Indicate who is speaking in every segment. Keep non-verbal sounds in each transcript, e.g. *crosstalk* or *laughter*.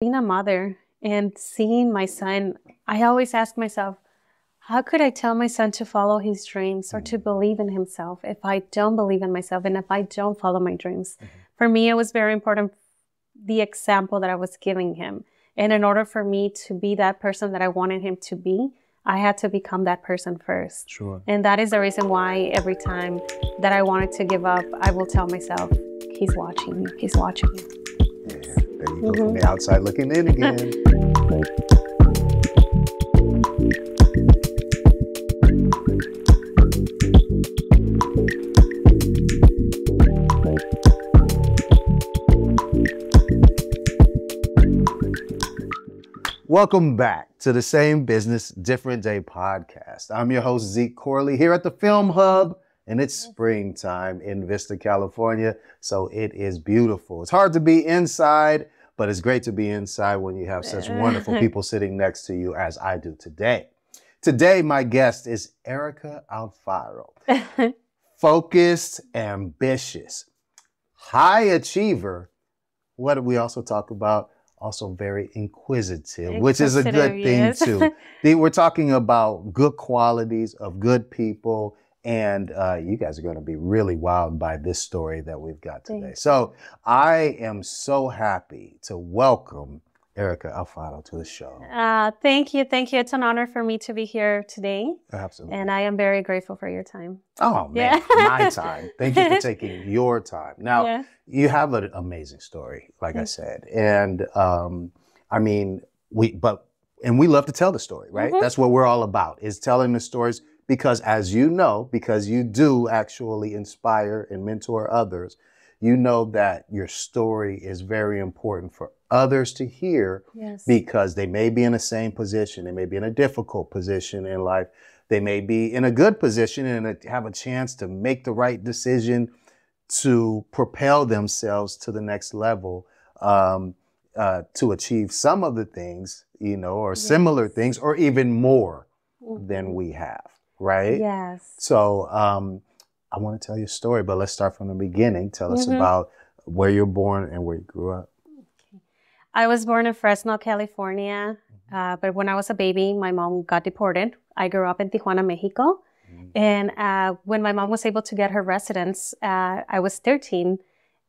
Speaker 1: being a mother and seeing my son, I always ask myself, how could I tell my son to follow his dreams or to believe in himself if I don't believe in myself and if I don't follow my dreams? Mm-hmm. For me, it was very important the example that I was giving him. And in order for me to be that person that I wanted him to be, I had to become that person first.
Speaker 2: Sure.
Speaker 1: And that is the reason why every time that I wanted to give up, I will tell myself, he's watching he's watching
Speaker 2: there you go mm-hmm. from the outside looking in again. *laughs* Welcome back to the Same Business, Different Day podcast. I'm your host, Zeke Corley, here at the Film Hub, and it's springtime in Vista, California, so it is beautiful. It's hard to be inside, but it's great to be inside when you have such wonderful *laughs* people sitting next to you as I do today. Today, my guest is Erica Alfaro. *laughs* Focused, ambitious, high achiever. What did we also talk about? also very inquisitive, inquisitive which is a good yes. thing too. *laughs* We're talking about good qualities of good people, and uh, you guys are going to be really wowed by this story that we've got today. So I am so happy to welcome Erica Alfaro to the show.
Speaker 1: Uh, thank you. Thank you. It's an honor for me to be here today.
Speaker 2: Absolutely.
Speaker 1: And I am very grateful for your time.
Speaker 2: Oh, man. Yeah. my *laughs* time. Thank you for taking your time. Now, yeah. you have an amazing story, like I said. And um, I mean, we, but, and we love to tell the story, right? Mm-hmm. That's what we're all about, is telling the stories because, as you know, because you do actually inspire and mentor others, you know that your story is very important for others to hear yes. because they may be in the same position. They may be in a difficult position in life. They may be in a good position and have a chance to make the right decision to propel themselves to the next level, um, uh, to achieve some of the things, you know, or yes. similar things, or even more mm-hmm. than we have, right?
Speaker 1: Yes.
Speaker 2: So um, I want to tell you a story, but let's start from the beginning. Tell us mm-hmm. about where you're born and where you grew up.
Speaker 1: I was born in Fresno, California, mm-hmm. uh, but when I was a baby, my mom got deported. I grew up in Tijuana, Mexico. Mm-hmm. And uh, when my mom was able to get her residence, uh, I was 13.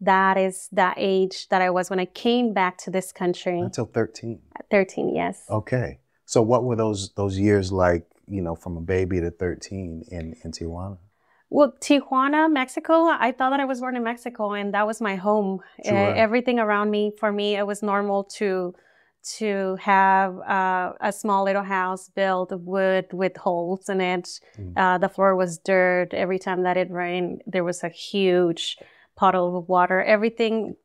Speaker 1: That is that age that I was when I came back to this country.
Speaker 2: Until 13.
Speaker 1: 13, yes.
Speaker 2: Okay. So what were those those years like, you know, from a baby to 13 in, in Tijuana?
Speaker 1: Well, Tijuana, Mexico, I thought that I was born in Mexico and that was my home. Sure. Uh, everything around me, for me, it was normal to to have uh, a small little house built of wood with holes in it. Mm. Uh, the floor was dirt. Every time that it rained, there was a huge puddle of water. Everything,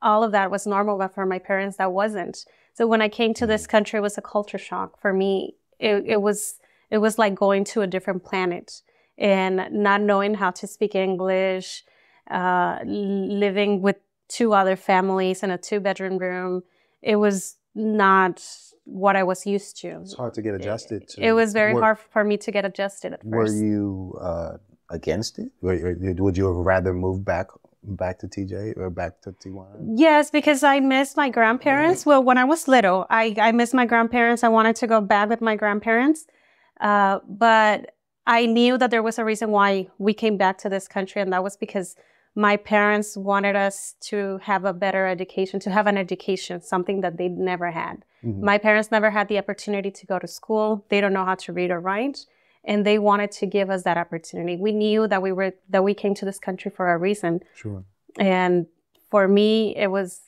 Speaker 1: all of that was normal, but for my parents, that wasn't. So when I came to mm. this country, it was a culture shock for me. It, it was it was like going to a different planet and not knowing how to speak English, uh, living with two other families in a two bedroom room. It was not what I was used to.
Speaker 2: It's hard to get adjusted to.
Speaker 1: It was very were, hard for me to get adjusted at first.
Speaker 2: Were you uh, against it? Would you have rather move back back to TJ or back to Tijuana?
Speaker 1: Yes, because I miss my grandparents. Well, when I was little, I, I miss my grandparents. I wanted to go back with my grandparents. Uh, but I knew that there was a reason why we came back to this country, and that was because my parents wanted us to have a better education, to have an education, something that they never had. Mm-hmm. My parents never had the opportunity to go to school. They don't know how to read or write, and they wanted to give us that opportunity. We knew that we were that we came to this country for a reason.
Speaker 2: Sure.
Speaker 1: And for me, it was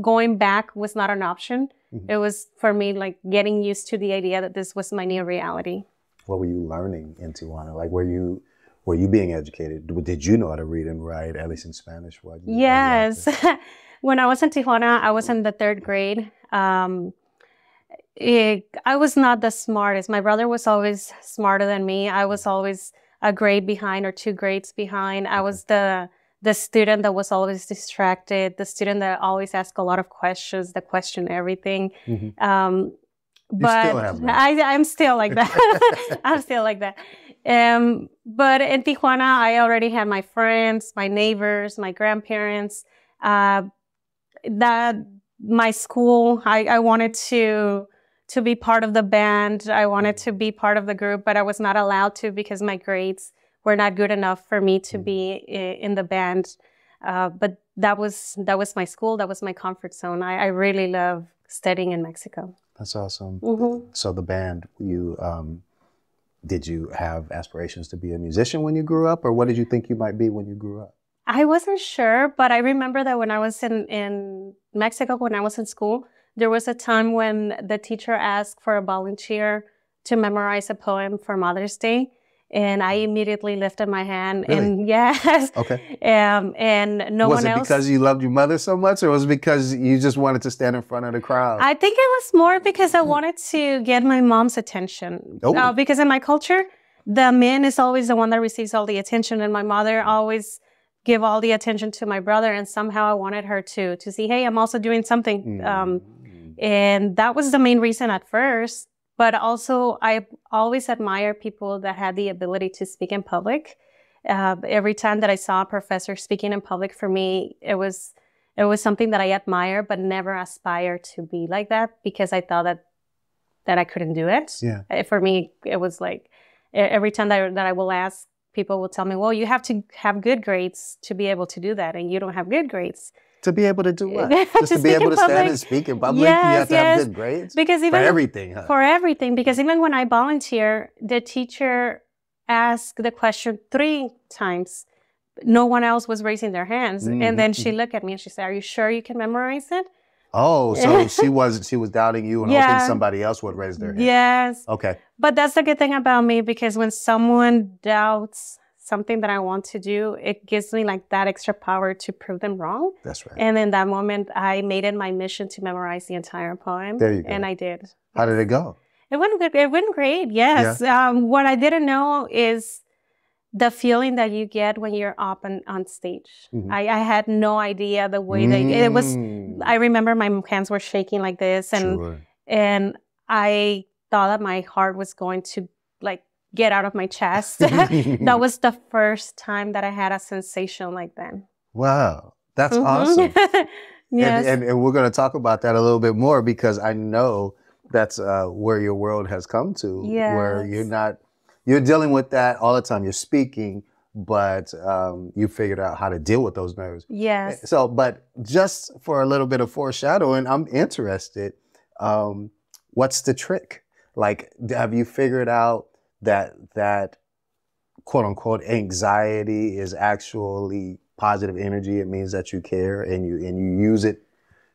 Speaker 1: going back was not an option. Mm-hmm. It was for me like getting used to the idea that this was my new reality
Speaker 2: what were you learning in Tijuana? Like, were you were you being educated? Did you know how to read and write, at least in Spanish? What?
Speaker 1: Yes. *laughs* when I was in Tijuana, I was in the third grade. Um, it, I was not the smartest. My brother was always smarter than me. I was always a grade behind or two grades behind. I was the the student that was always distracted, the student that always asked a lot of questions, that questioned everything. Mm-hmm. Um, but I, I'm still like that. *laughs* *laughs* I'm still like that. Um, but in Tijuana, I already had my friends, my neighbors, my grandparents. Uh, that my school. I, I wanted to to be part of the band. I wanted to be part of the group, but I was not allowed to because my grades were not good enough for me to be in the band. Uh, but that was that was my school. That was my comfort zone. I, I really love studying in Mexico.
Speaker 2: That's awesome. Mm-hmm. So the band, you um, did you have aspirations to be a musician when you grew up, or what did you think you might be when you grew up?
Speaker 1: I wasn't sure, but I remember that when I was in, in Mexico, when I was in school, there was a time when the teacher asked for a volunteer to memorize a poem for Mother's Day. And I immediately lifted my hand really? and *laughs* yes.
Speaker 2: Okay.
Speaker 1: Um, and no
Speaker 2: was
Speaker 1: one else.
Speaker 2: Was it because you loved your mother so much or was it because you just wanted to stand in front of the crowd?
Speaker 1: I think it was more because I wanted to get my mom's attention. Oh. Uh, because in my culture, the man is always the one that receives all the attention and my mother always give all the attention to my brother and somehow I wanted her to to see, hey, I'm also doing something. Mm. Um, and that was the main reason at first. But also, I always admire people that had the ability to speak in public. Uh, every time that I saw a professor speaking in public, for me, it was it was something that I admire, but never aspire to be like that because I thought that that I couldn't do it.
Speaker 2: Yeah.
Speaker 1: Uh, for me, it was like every time that, that I will ask, people will tell me, "Well, you have to have good grades to be able to do that, and you don't have good grades."
Speaker 2: To be able to do what? *laughs* Just to, to be able to stand and speak in public, yes, you have to yes. have good grades.
Speaker 1: Because even
Speaker 2: for everything, huh?
Speaker 1: for everything. Because even when I volunteer, the teacher asked the question three times. No one else was raising their hands, mm-hmm. and then she mm-hmm. looked at me and she said, "Are you sure you can memorize it?"
Speaker 2: Oh, *laughs* so she was she was doubting you and yeah. hoping somebody else would raise their hand.
Speaker 1: Yes.
Speaker 2: Okay.
Speaker 1: But that's the good thing about me because when someone doubts something that I want to do, it gives me like that extra power to prove them wrong.
Speaker 2: That's right.
Speaker 1: And in that moment, I made it my mission to memorize the entire poem.
Speaker 2: There you go.
Speaker 1: And I did.
Speaker 2: How did it go?
Speaker 1: It went good. It went great. Yes. Yeah. Um, what I didn't know is the feeling that you get when you're up on, on stage. Mm-hmm. I, I, had no idea the way mm. that it was. Mm. I remember my hands were shaking like this, and sure. and I thought that my heart was going to like get out of my chest. *laughs* that was the first time that I had a sensation like that.
Speaker 2: Wow, that's mm-hmm. awesome. *laughs* yes. And, and, and, we're going to talk about that a little bit more because I know that's uh, where your world has come to,
Speaker 1: yes.
Speaker 2: where you're not, you're dealing with that all the time. You're speaking, but um, you figured out how to deal with those nerves.
Speaker 1: Yes.
Speaker 2: So, but just for a little bit of foreshadowing, I'm interested. Um, what's the trick? Like, have you figured out that that quote unquote anxiety is actually positive energy. It means that you care and you and you use it,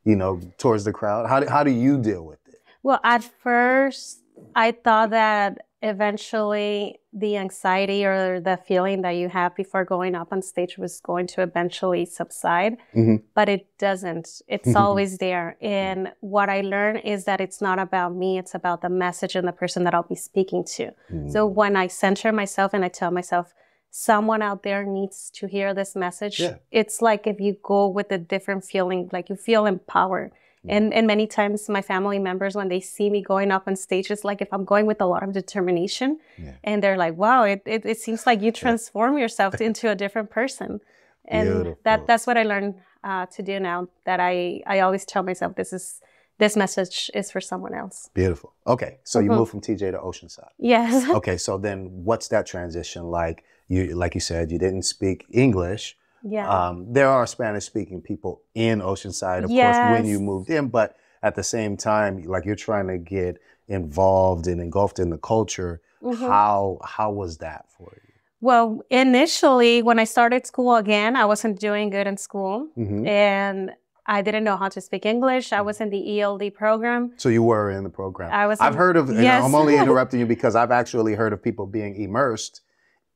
Speaker 2: you know, towards the crowd. How do, how do you deal with it?
Speaker 1: Well, at first, I thought that eventually the anxiety or the feeling that you have before going up on stage was going to eventually subside, mm-hmm. but it doesn't. It's mm-hmm. always there. And what I learned is that it's not about me, it's about the message and the person that I'll be speaking to. Mm-hmm. So when I center myself and I tell myself, someone out there needs to hear this message, yeah. it's like if you go with a different feeling, like you feel empowered. And and many times my family members when they see me going up on stage, it's like if I'm going with a lot of determination, yeah. and they're like, "Wow, it, it, it seems like you *laughs* transform yourself *laughs* into a different person." And Beautiful. that that's what I learned uh, to do now. That I I always tell myself this is this message is for someone else.
Speaker 2: Beautiful. Okay, so mm-hmm. you moved from TJ to Oceanside.
Speaker 1: Yes. *laughs*
Speaker 2: okay, so then what's that transition like? You like you said, you didn't speak English.
Speaker 1: Yeah.
Speaker 2: Um, there are Spanish speaking people in Oceanside, of yes. course, when you moved in, but at the same time, like you're trying to get involved and engulfed in the culture. Mm-hmm. How how was that for you?
Speaker 1: Well, initially, when I started school again, I wasn't doing good in school, mm-hmm. and I didn't know how to speak English. I was in the ELD program.
Speaker 2: So you were in the program.
Speaker 1: I was.
Speaker 2: I've in, heard of. Yes. I'm only interrupting you because I've actually heard of people being immersed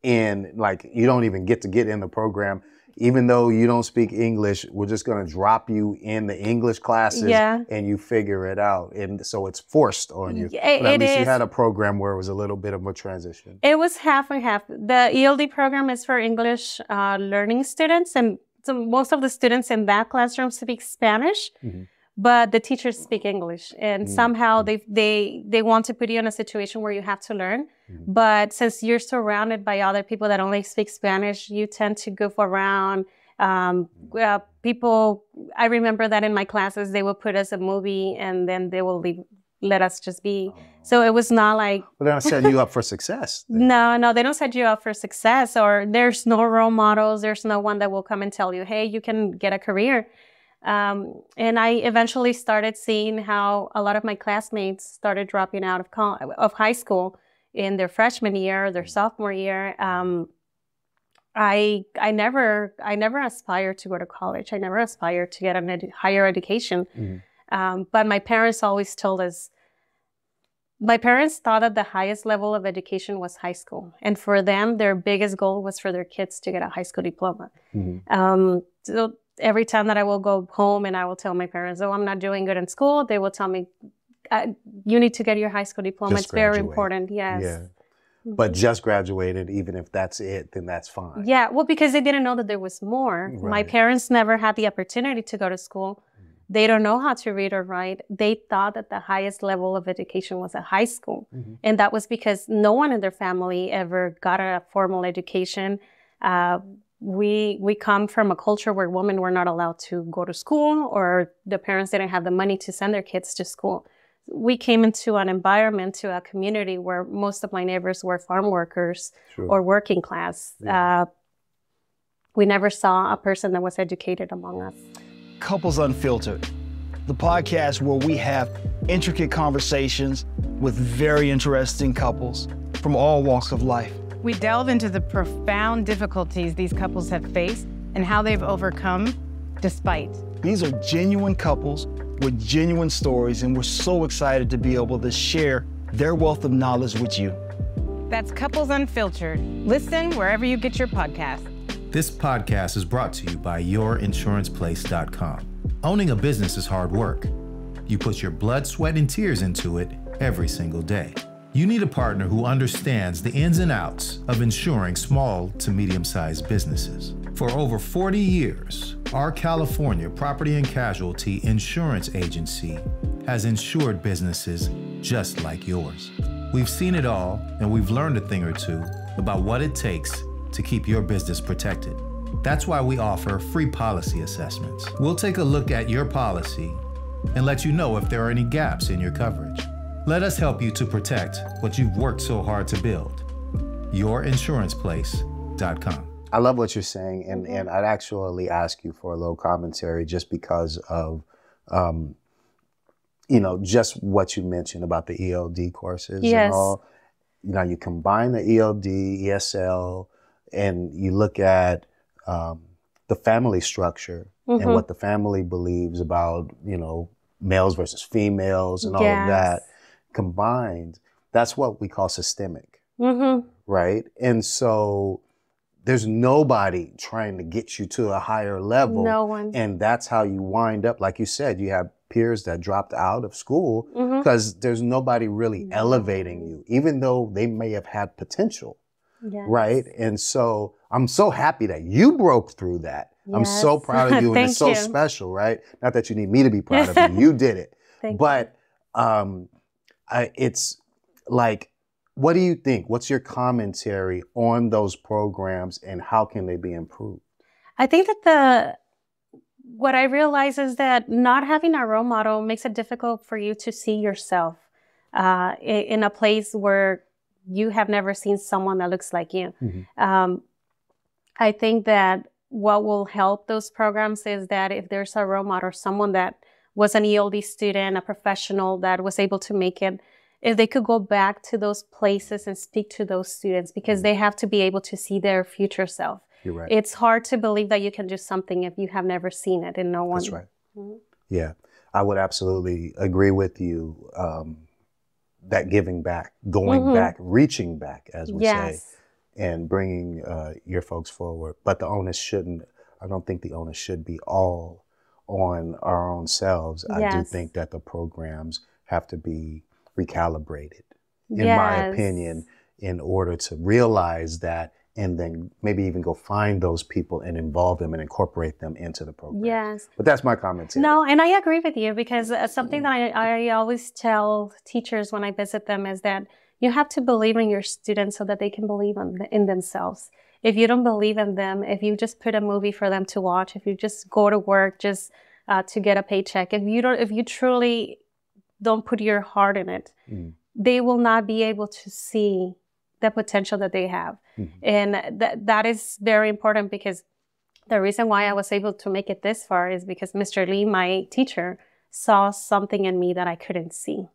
Speaker 2: in like you don't even get to get in the program even though you don't speak English, we're just going to drop you in the English classes
Speaker 1: yeah.
Speaker 2: and you figure it out. And so it's forced on you.
Speaker 1: It, but
Speaker 2: at least
Speaker 1: is.
Speaker 2: you had a program where it was a little bit of a transition.
Speaker 1: It was half and half. The ELD program is for English uh, learning students, and so most of the students in that classroom speak Spanish. Mm-hmm but the teachers speak English, and mm. somehow they they they want to put you in a situation where you have to learn. Mm. But since you're surrounded by other people that only speak Spanish, you tend to goof around Um, uh, people, I remember that in my classes, they would put us a movie and then they will leave, let us just be. So it was not like.
Speaker 2: But they're not setting you up for success. *laughs*
Speaker 1: No, no, they don't set you up for success, or there's no role models. There's no one that will come and tell you, hey, you can get a career. Um, and I eventually started seeing how a lot of my classmates started dropping out of, of high school in their freshman year, their sophomore year. Um, I I never I never aspired to go to college. I never aspired to get a edu- higher education. Mm-hmm. Um, but my parents always told us. My parents thought that the highest level of education was high school, and for them, their biggest goal was for their kids to get a high school diploma. Mm-hmm. Um, so every time that I will go home and I will tell my parents, "Oh, I'm not doing good in school," they will tell me, "You need to get your high school diploma. Just it's graduate. very important." Yes. Yeah.
Speaker 2: But mm-hmm. just graduated, even if that's it, then that's fine.
Speaker 1: Yeah, well, because they didn't know that there was more. Right. My parents never had the opportunity to go to school. Mm-hmm. They don't know how to read or write. They thought that the highest level of education was at high school. Mm-hmm. And that was because no one in their family ever got a formal education. Uh, we we come from a culture where women were not allowed to go to school or the parents didn't have the money to send their kids to school we came into an environment to a community where most of my neighbors were farm workers sure. or working class yeah. uh, we never saw a person that was educated among us
Speaker 3: couples unfiltered the podcast where we have intricate conversations with very interesting couples from all walks of life
Speaker 4: we delve into the profound difficulties these couples have faced and how they've overcome despite.
Speaker 3: These are genuine couples with genuine stories, and we're so excited to be able to share their wealth of knowledge with you.
Speaker 4: That's Couples Unfiltered. Listen wherever you get your podcast.
Speaker 5: This podcast is brought to you by YourInsurancePlace.com. Owning a business is hard work. You put your blood, sweat, and tears into it every single day. You need a partner who understands the ins and outs of insuring small to medium sized businesses. For over 40 years, our California Property and Casualty Insurance Agency has insured businesses just like yours. We've seen it all, and we've learned a thing or two about what it takes to keep your business protected. That's why we offer free policy assessments. We'll take a look at your policy and let you know if there are any gaps in your coverage. Let us help you to protect what you've worked so hard to build. YourInsurancePlace.com.
Speaker 2: I love what you're saying, and, and I'd actually ask you for a little commentary just because of, um, you know, just what you mentioned about the ELD courses yes. and all. You know, you combine the ELD, ESL, and you look at um, the family structure mm-hmm. and what the family believes about, you know, males versus females and all yes. of that combined, that's what we call systemic. Mm-hmm. Right? And so there's nobody trying to get you to a higher level.
Speaker 1: No one.
Speaker 2: And that's how you wind up. Like you said, you have peers that dropped out of school because mm-hmm. there's nobody really elevating you, even though they may have had potential. Yes. Right? And so I'm so happy that you broke through that. Yes. I'm so proud of you *laughs* and it's so you. special, right? Not that you need me to be proud of you. *laughs* You did it. but um, I, it's like, what do you think? What's your commentary on those programs and how can they be improved?
Speaker 1: I think that the what I realize is that not having a role model makes it difficult for you to see yourself uh, in a place where you have never seen someone that looks like you. Mm-hmm. Um, I think that what will help those programs is that if there's a role model, someone that was an ELD student, a professional that was able to make it, if they could go back to those places and speak to those students because they have to be able to see their future self.
Speaker 2: You're right.
Speaker 1: It's hard to believe that you can do something if you have never seen it and no one.
Speaker 2: That's right. Mm-hmm. Yeah, I would absolutely agree with you. Um, that giving back, going mm-hmm. back, reaching back, as we yes. say, and bringing uh, your folks forward. But the onus shouldn't. I don't think the onus should be all on our own selves, yes. I do think that the programs have to be recalibrated, in yes. my opinion, in order to realize that and then maybe even go find those people and involve them and incorporate them into the program.
Speaker 1: Yes.
Speaker 2: But that's my comment.
Speaker 1: No, and I agree with you because uh, something that I, I always tell teachers when I visit them is that you have to believe in your students so that they can believe in, in themselves if you don't believe in them, if you just put a movie for them to watch, if you just go to work just uh, to get a paycheck, if you don't, if you truly don't put your heart in it, mm. they will not be able to see the potential that they have. Mm-hmm. And that that is very important because the reason why I was able to make it this far is because Mr. Lee, my teacher, saw something in me that I couldn't see.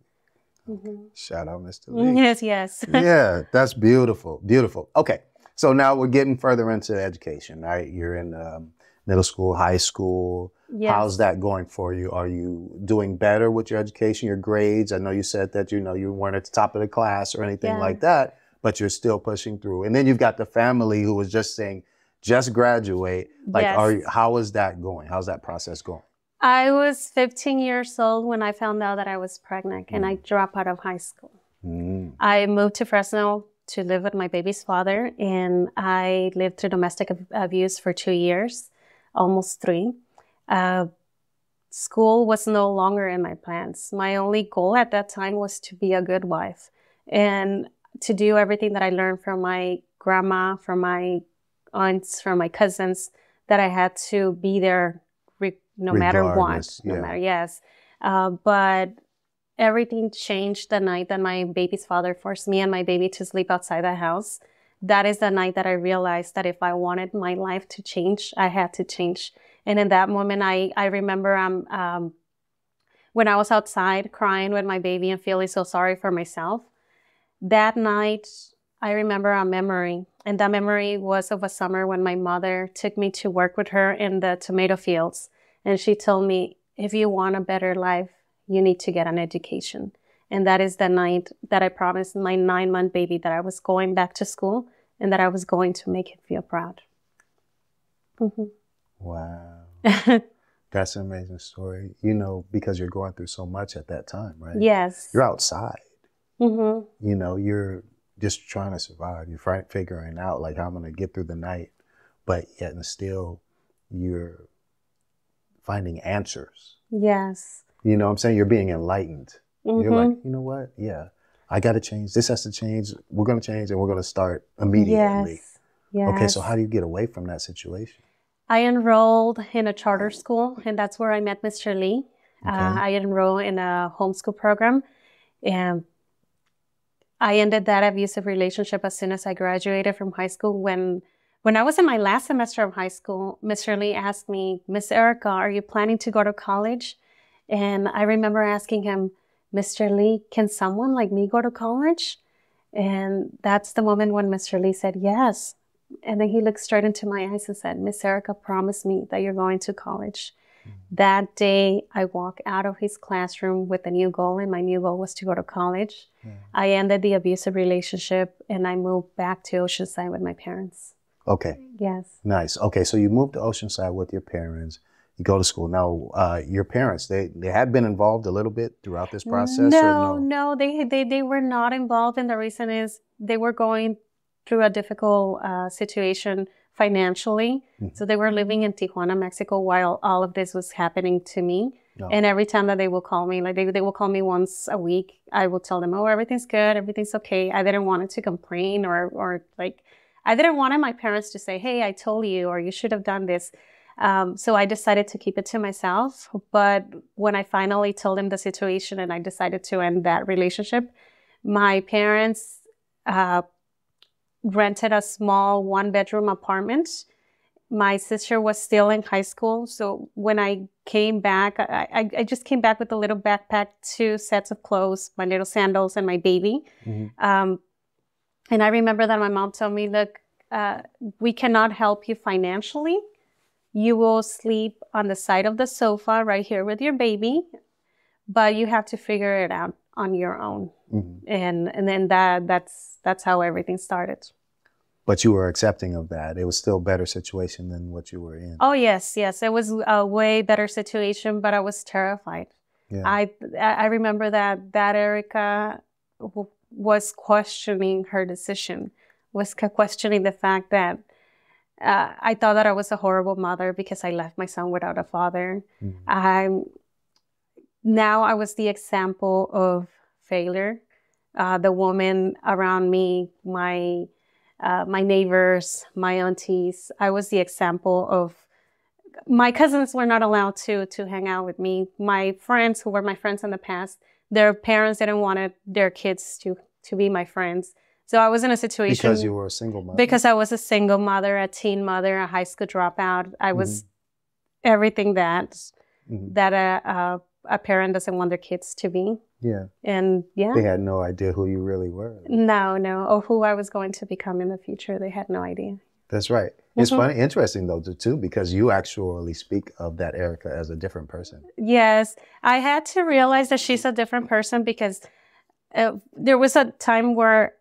Speaker 2: Mm-hmm. Shout out, Mr. Lee. *laughs*
Speaker 1: Yes, yes.
Speaker 2: yeah, that's beautiful. Beautiful. Okay. So now we're getting further into education, right? You're in um, middle school, high school. Yes. How's that going for you? Are you doing better with your education, your grades? I know you said that you know you weren't at the top of the class or anything yeah. like that, but you're still pushing through. And then you've got the family who was just saying, just graduate. Like, yes. are you, how is that going? How's that process going?
Speaker 1: I was 15 years old when I found out that I was pregnant mm. and I mm. dropped out of high school. Mm. I moved to Fresno to live with my baby's father and I lived through domestic abuse for two years, almost three. Uh, school was no longer in my plans. My only goal at that time was to be a good wife and to do everything that I learned from my grandma, from my aunts, from my cousins, that I had to be there no matter what. Yeah. No matter, yes. Uh, but everything changed the night that my baby's father forced me and my baby to sleep outside the house. That is the night that I realized that if I wanted my life to change, I had to change. And in that moment, I, I remember um, um, when I was outside crying with my baby and feeling so sorry for myself. That night, I remember a memory. And that memory was of a summer when my mother took me to work with her in the tomato fields. And she told me, if you want a better life, you need to get an education. And that is the night that I promised my nine month baby that I was going back to school and that I was going to make him feel proud.
Speaker 2: Mm-hmm. Wow. *laughs* That's an amazing story. You know, because you're going through so much at that time, right?
Speaker 1: Yes.
Speaker 2: You're outside. Mm-hmm. You know, you're just trying to survive. You're figuring out, like, how I'm going to get through the night. But yet, and still, you're finding answers.
Speaker 1: Yes.
Speaker 2: You know what I'm saying? You're being enlightened. Mm-hmm. You're like, you know what? Yeah, I got to change. This has to change. We're going to change and we're going to start immediately. Yes. yes. Okay, so how do you get away from that situation?
Speaker 1: I enrolled in a charter school, and that's where I met Mr. Lee. Okay. Uh, I enrolled in a homeschool program, and I ended that abusive relationship as soon as I graduated from high school when when I was in my last semester of high school, Mr. Lee asked me, Miss Erica, are you planning to go to college? And I remember asking him, Mr. Lee, can someone like me go to college? And that's the moment when Mr. Lee said, yes. And then he looked straight into my eyes and said, Miss Erica, promise me that you're going to college. Mm-hmm. That day, I walked out of his classroom with a new goal, and my new goal was to go to college. Mm-hmm. I ended the abusive relationship and I moved back to Oceanside with my parents.
Speaker 2: Okay.
Speaker 1: Yes.
Speaker 2: Nice. Okay, so you moved to Oceanside with your parents. You go to school. Now, uh, your parents, they, they had been involved a little bit throughout this process?
Speaker 1: No, no, no, they, they, they were not involved. And the reason is they were going through a difficult uh, situation financially. Mm-hmm. So they were living in Tijuana, Mexico, while all of this was happening to me. No. And every time that they will call me, like they, they will call me once a week, I will tell them, oh, everything's good, everything's okay. I didn't want to complain or, or like I didn't want my parents to say, hey, I told you, or you should have done this. Um, so I decided to keep it to myself. But when I finally told him the situation and I decided to end that relationship, my parents uh, rented a small one bedroom apartment. My sister was still in high school. So when I came back, I, I, I just came back with a little backpack, two sets of clothes, my little sandals, and my baby. Mm-hmm. Um, and I remember that my mom told me, look, uh, we cannot help you financially. You will sleep on the side of the sofa right here with your baby, but you have to figure it out on your own. Mm-hmm. And and then that that's that's how everything started.
Speaker 2: But you were accepting of that. It was still a better situation than what you were in.
Speaker 1: Oh yes, yes. It was a way better situation, but I was terrified. Yeah. I I remember that that Erica was questioning her decision, was questioning the fact that uh, I thought that I was a horrible mother because I left my son without a father. Mm-hmm. now I was the example of failure. Uh, the woman around me, my uh, my neighbors, my aunties. I was the example of my cousins were not allowed to to hang out with me. My friends who were my friends in the past, their parents didn't want their kids to to be my friends. So I was in a situation
Speaker 2: because you were a single mother.
Speaker 1: Because I was a single mother, a teen mother, a high school dropout. I was mm-hmm. everything that mm-hmm. that a, a, a parent doesn't want their kids to be.
Speaker 2: Yeah.
Speaker 1: And yeah.
Speaker 2: They had no idea who you really were.
Speaker 1: No, no, or who I was going to become in the future. They had no idea.
Speaker 2: That's right. It's mm-hmm. funny, interesting though, too, because you actually speak of that Erica as a different person.
Speaker 1: Yes, I had to realize that she's a different person because uh, there was a time where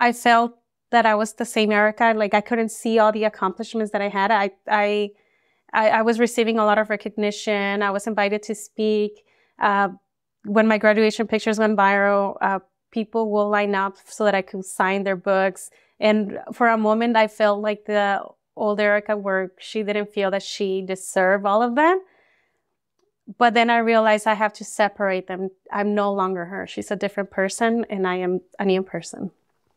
Speaker 1: I felt that I was the same Erica. Like I couldn't see all the accomplishments that I had. I, I, I, I was receiving a lot of recognition. I was invited to speak. Uh, when my graduation pictures went viral, uh, people will line up so that I could sign their books. And for a moment, I felt like the old Erica where she didn't feel that she deserved all of that. But then I realized I have to separate them. I'm no longer her. She's a different person, and I am a new person.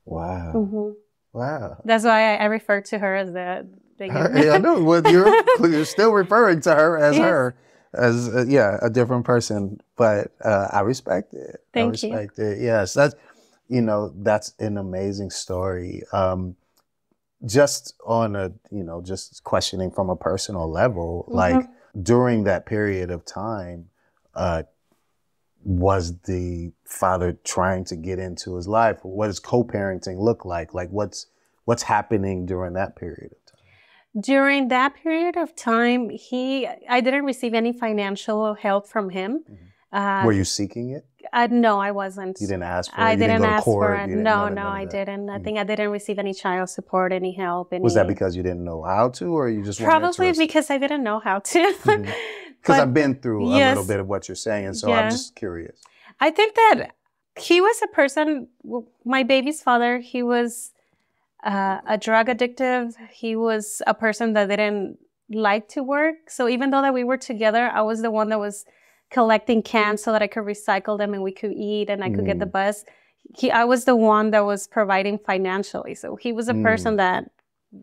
Speaker 2: Wow. Mm-hmm.
Speaker 1: Wow. That's why I, I, refer to her as the. the
Speaker 2: yeah, I know. Well, you're, *laughs* you're still referring to her as yes. her, as uh, yeah, a different person. But uh, I respect it.
Speaker 1: Thank
Speaker 2: I respect you. it. Yes, that's you know that's an amazing story. Um, just on a you know just questioning from a personal level, mm-hmm. like during that period of time, uh, was the father trying to get into his life? What does co-parenting look like? Like what's what's happening during that period of time?
Speaker 1: During that period of time, he I didn't receive any financial help from him. Mm-hmm.
Speaker 2: Uh, Were you seeking it?
Speaker 1: Uh, no, I wasn't.
Speaker 2: You didn't ask for it.
Speaker 1: I
Speaker 2: you
Speaker 1: didn't,
Speaker 2: didn't
Speaker 1: ask for it. No, no, I didn't. I mm-hmm. think I didn't receive any child support, any help. Any...
Speaker 2: Was that because you didn't know how to, or you just
Speaker 1: probably because I didn't know how to?
Speaker 2: mm-hmm. *laughs* Because I've been through yes. a little bit of what you're saying, so yeah. I'm just curious.
Speaker 1: I think that he was a person, my baby's father, he was uh, a drug addictive. He was a person that didn't like to work. So even though that we were together, I was the one that was collecting cans so that I could recycle them and we could eat and I could mm. get the mm. bus. He, I was the one that was providing financially. So he was a mm. person that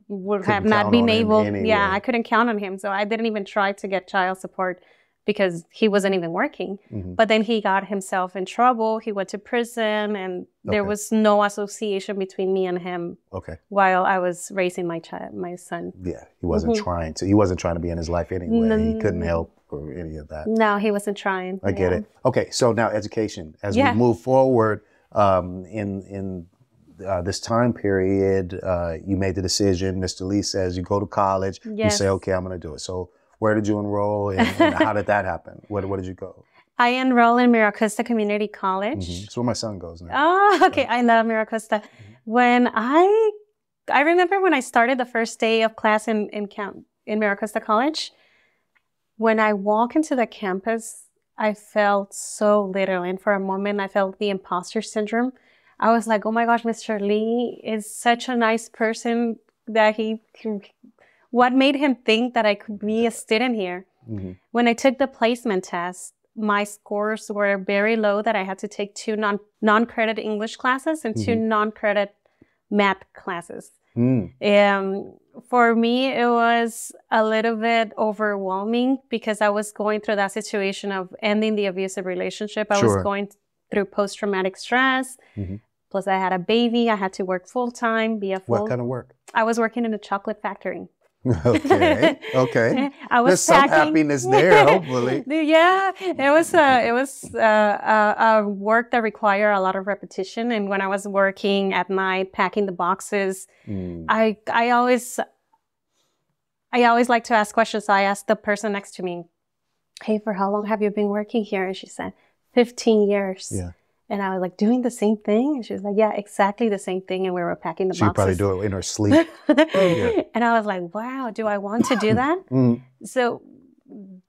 Speaker 1: would couldn't have not been able. Anyway. Yeah, I couldn't count on him. So I didn't even try to get child support because he wasn't even working. Mm-hmm. But then he got himself in trouble. He went to prison, and okay. there was no association between me and him.
Speaker 2: Okay.
Speaker 1: While I was raising my child, my son.
Speaker 2: Yeah, he wasn't mm-hmm. trying to. He wasn't trying to be in his life anyway. No, he couldn't help or any of that.
Speaker 1: No, he wasn't trying.
Speaker 2: I get it. Okay, so now education. As yeah. we move forward um, in in uh, this time period, uh, you made the decision. Mr. Lee says you go to college. Yes. You say, okay, I'm going to do it. So where did you enroll and, and *laughs* how did that happen? Where, where did you go?
Speaker 1: I enrolled in Miracosta Community College.
Speaker 2: Mm-hmm. That's where my son goes now.
Speaker 1: Oh, okay. So. I love Miracosta. Mm-hmm. When I, I remember when I started the first day of class in in camp in Miracosta College. When I walk into the campus, I felt so little, and for a moment, I felt the imposter syndrome. I was like, "Oh my gosh, Mr. Lee is such a nice person that he what made him think that I could be a student here? Mm-hmm. When I took the placement test, my scores were very low that I had to take two non non credit English classes and mm-hmm. two non credit math classes. Mm. Um, for me, it was a little bit overwhelming because I was going through that situation of ending the abusive relationship. I sure. was going through post traumatic stress. Mm-hmm. Plus, I had a baby. I had to work full time, be a full.
Speaker 2: What kind of work?
Speaker 1: I was working in a chocolate factory. *laughs*
Speaker 2: okay. Okay. *laughs* I was There's packing. some happiness *laughs* there, hopefully.
Speaker 1: yeah, it was uh, it was uh, a, a, work that required a lot of repetition. And when I was working at night packing the boxes, mm. I I always I always like to ask questions. So I asked the person next to me, "Hey, for how long have you been working here?" And she said, "15 years."
Speaker 2: Yeah.
Speaker 1: And I was like, doing the same thing? And she was like, yeah, exactly the same thing. And we were packing the
Speaker 2: she
Speaker 1: boxes.
Speaker 2: She probably do it in her sleep. *laughs*
Speaker 1: yeah. And I was like, wow, do I want to do *laughs* that? mm. So